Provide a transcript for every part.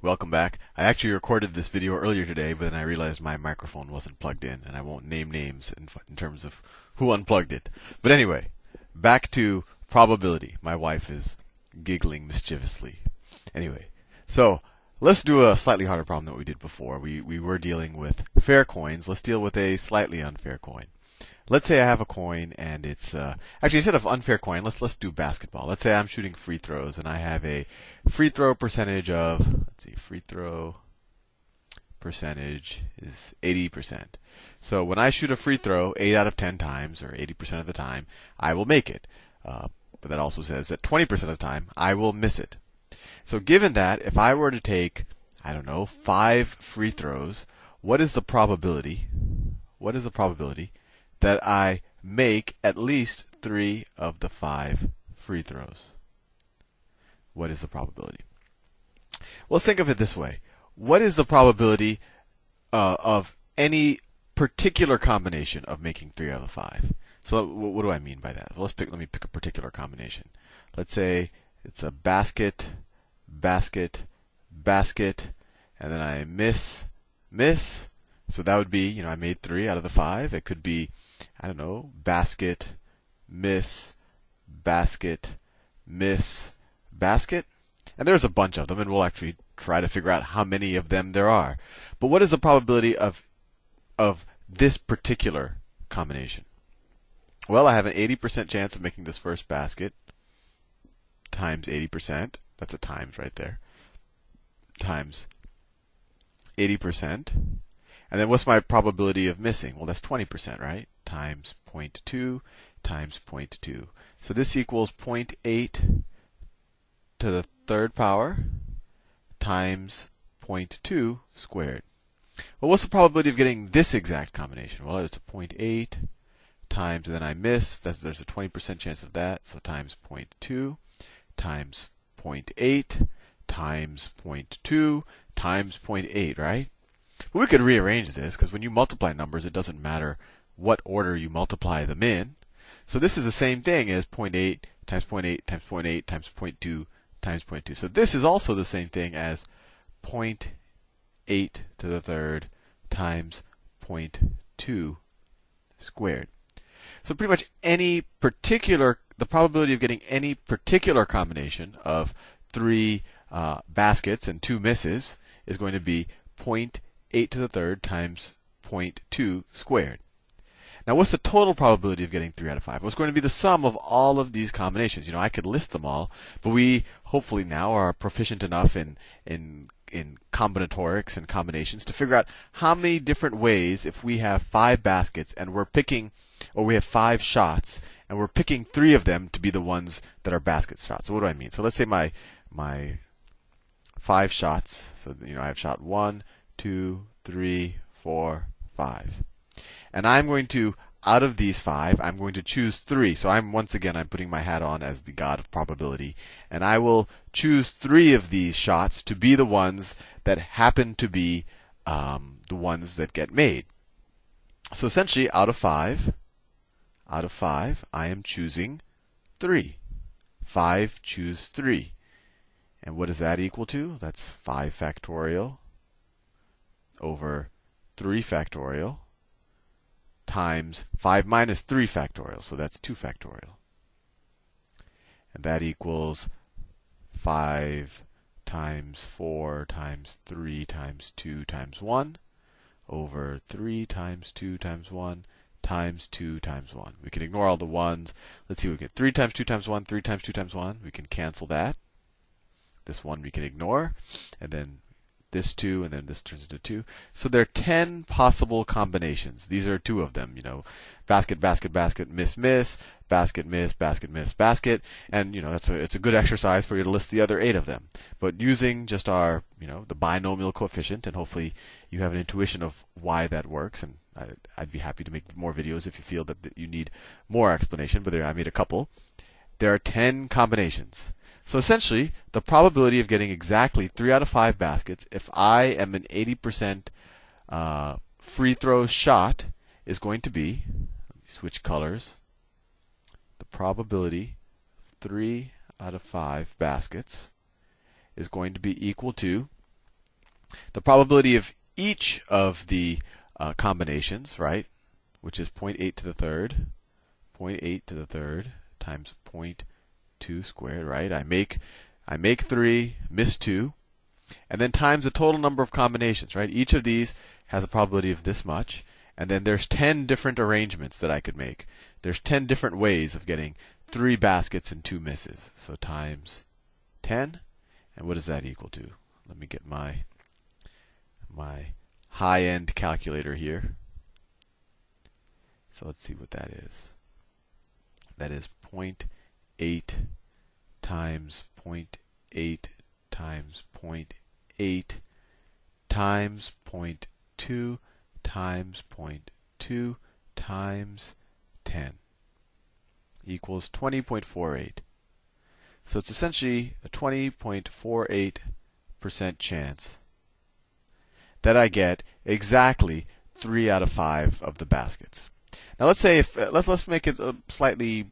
Welcome back. I actually recorded this video earlier today, but then I realized my microphone wasn't plugged in, and I won't name names in, in terms of who unplugged it. But anyway, back to probability. My wife is giggling mischievously. Anyway, so let's do a slightly harder problem than we did before. We we were dealing with fair coins. Let's deal with a slightly unfair coin let's say I have a coin and it's uh, actually instead of unfair coin, let's let's do basketball. Let's say I'm shooting free throws and I have a free throw percentage of let's see, free throw percentage is 80%. So when I shoot a free throw 8 out of 10 times or 80% of the time, I will make it. Uh, but that also says that 20% of the time I will miss it. So given that, if I were to take, I don't know, five free throws, what is the probability? What is the probability that I make at least three of the five free throws. What is the probability? Well, let's think of it this way. What is the probability uh, of any particular combination of making three out of the five? So, what do I mean by that? Well, let's pick. Let me pick a particular combination. Let's say it's a basket, basket, basket, and then I miss, miss. So that would be, you know, I made three out of the five. It could be I don't know, basket, miss, basket, miss, basket. And there's a bunch of them, and we'll actually try to figure out how many of them there are. But what is the probability of of this particular combination? Well, I have an 80% chance of making this first basket times 80%. That's a times right there. Times 80%. And then what's my probability of missing? Well, that's 20%, right? times 0.2 times 0.2. So this equals 0.8 to the third power times 0.2 squared. Well, what's the probability of getting this exact combination? Well, it's a 0.8 times, and then I miss. That's, there's a 20% chance of that. So times 0.2 times 0.8 times 0.2 times 0.8, right? But we could rearrange this because when you multiply numbers, it doesn't matter what order you multiply them in. So this is the same thing as 0.8 times 0.8 times 0.8 times 0.2 times 0.2. So this is also the same thing as 0.8 to the third times 0.2 squared. So pretty much any particular, the probability of getting any particular combination of three uh, baskets and two misses is going to be 0.8 to the third times 0.2 squared. Now, what's the total probability of getting 3 out of 5? Well, it's going to be the sum of all of these combinations. You know, I could list them all, but we hopefully now are proficient enough in, in, in combinatorics and combinations to figure out how many different ways, if we have five baskets and we're picking, or we have five shots, and we're picking three of them to be the ones that are basket shots. So what do I mean? So let's say my, my five shots. So, you know, I have shot one, two, three, four, five. And I'm going to, out of these five, I'm going to choose three. So I'm, once again, I'm putting my hat on as the god of probability. And I will choose three of these shots to be the ones that happen to be um, the ones that get made. So essentially, out of five, out of five, I am choosing three. Five, choose three. And what does that equal to? That's 5 factorial over 3 factorial times 5 minus 3 factorial. So that's 2 factorial. And that equals 5 times 4 times 3 times 2 times 1 over 3 times 2 times 1 times 2 times 1. We can ignore all the 1s. Let's see, we get 3 times 2 times 1, 3 times 2 times 1. We can cancel that. This 1 we can ignore. And then this 2, and then this turns into 2. So there are 10 possible combinations. These are two of them, you know, basket, basket, basket, miss, miss, basket, miss, basket, miss, basket. And, you know, that's a, it's a good exercise for you to list the other eight of them. But using just our, you know, the binomial coefficient, and hopefully you have an intuition of why that works, and I, I'd be happy to make more videos if you feel that, that you need more explanation, but there, I made a couple. There are 10 combinations. So essentially, the probability of getting exactly three out of five baskets, if I am an 80% uh, free throw shot, is going to be switch colors. The probability of three out of five baskets is going to be equal to the probability of each of the uh, combinations, right, which is 0.8 to the third, 0.8 to the third times 0.2 squared, right? I make I make 3, miss 2, and then times the total number of combinations, right? Each of these has a probability of this much, and then there's 10 different arrangements that I could make. There's 10 different ways of getting 3 baskets and 2 misses. So times 10, and what does that equal to? Let me get my my high-end calculator here. So let's see what that is. That is 0.8 times 0.8 times 0.8 times 0.2 times 0.2 times 10 equals 20.48. So it's essentially a 20.48% chance that I get exactly 3 out of 5 of the baskets. Now let's say if uh, let's let's make it uh, slightly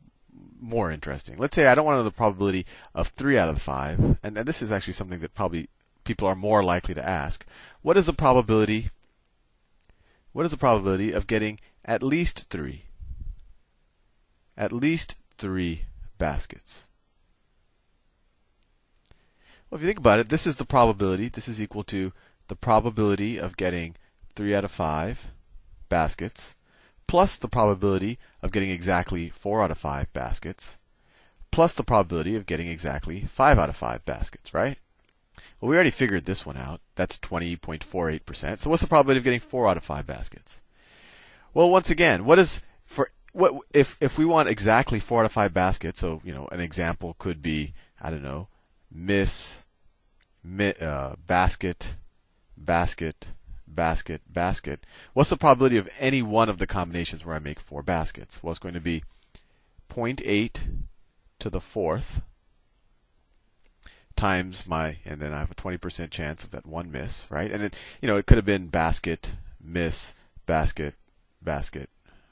more interesting. Let's say I don't want to know the probability of 3 out of 5, and, and this is actually something that probably people are more likely to ask. What is the probability what is the probability of getting at least 3? At least 3 baskets. Well, if you think about it, this is the probability. This is equal to the probability of getting 3 out of 5 baskets plus the probability of getting exactly 4 out of 5 baskets plus the probability of getting exactly 5 out of 5 baskets, right? Well, we already figured this one out. That's 20.48%. So what's the probability of getting 4 out of 5 baskets? Well, once again, what is for what if if we want exactly 4 out of 5 baskets, so, you know, an example could be, I don't know, miss, uh, basket, basket, basket, basket. What's the probability of any one of the combinations where I make four baskets? Well, it's going to be 0.8 to the fourth times my, and then I have a 20% chance of that one miss, right? And it, you know, it could have been basket, miss, basket, basket,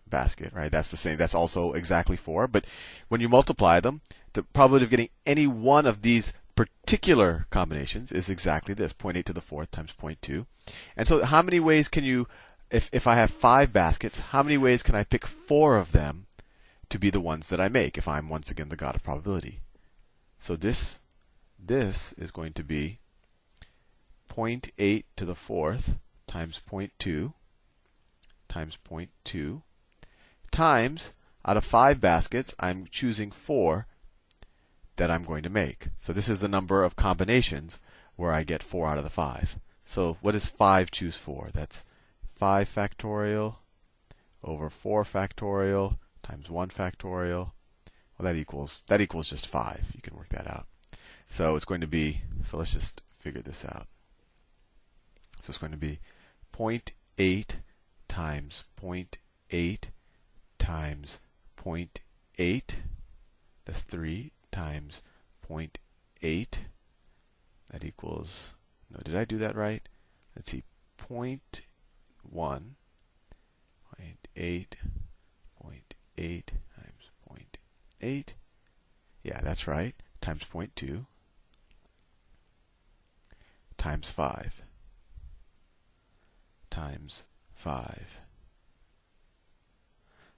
basket, right? That's the same. That's also exactly four. But when you multiply them, the probability of getting any one of these particular combinations is exactly this 0.8 to the fourth times 0.2. And so, how many ways can you, if, if I have five baskets, how many ways can I pick four of them to be the ones that I make if I'm once again the god of probability? So, this, this is going to be 0.8 to the fourth times 0.2 times 0.2 times out of five baskets, I'm choosing four that I'm going to make. So this is the number of combinations where I get 4 out of the 5. So what does 5 choose four? That's 5 factorial over 4 factorial times 1 factorial. Well, that equals that equals just 5. You can work that out. So it's going to be so let's just figure this out. So it's going to be 0.8 times 0.8 times 0.8 that's 3 times 0.8. That equals, no, did I do that right? Let's see, 0.1, 0.8, 0.8 times 0.8. Yeah, that's right. Times 0.2 times 5 times 5.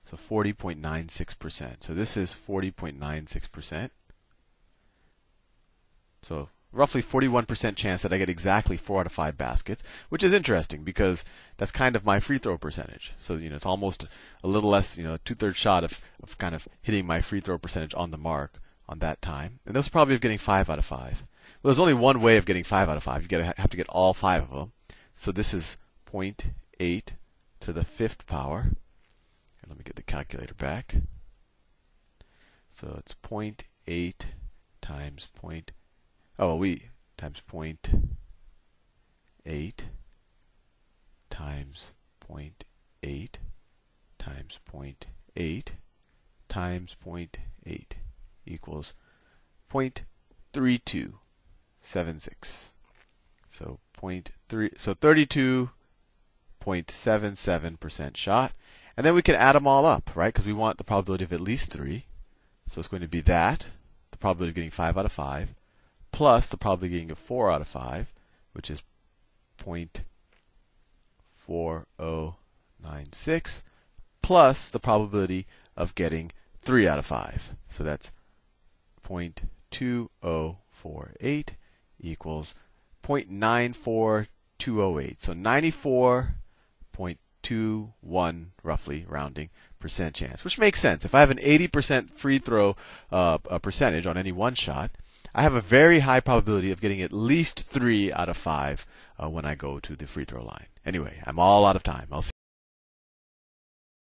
So 40.96%. So this is 40.96%. So roughly 41% chance that I get exactly four out of five baskets, which is interesting because that's kind of my free throw percentage. So you know it's almost a little less, you know, two thirds shot of, of kind of hitting my free throw percentage on the mark on that time. And that's probably of getting five out of five. Well, there's only one way of getting five out of five. You gotta have to get all five of them. So this is 0.8 to the fifth power. And let me get the calculator back. So it's 0.8 times 0.8 Oh, we times point eight times point eight times point eight times point eight equals point three two seven six. So point three so thirty two point seven seven percent shot. And then we can add them all up, right? Because we want the probability of at least three. So it's going to be that, the probability of getting five out of five, plus the probability of getting a 4 out of 5, which is 0.4096 plus the probability of getting 3 out of 5. So that's 0.2048 equals 0.94208. So 94.21 roughly rounding percent chance, which makes sense. If I have an 80% free throw uh, percentage on any one shot, I have a very high probability of getting at least 3 out of 5 uh, when I go to the free throw line. Anyway, I'm all out of time. I'll see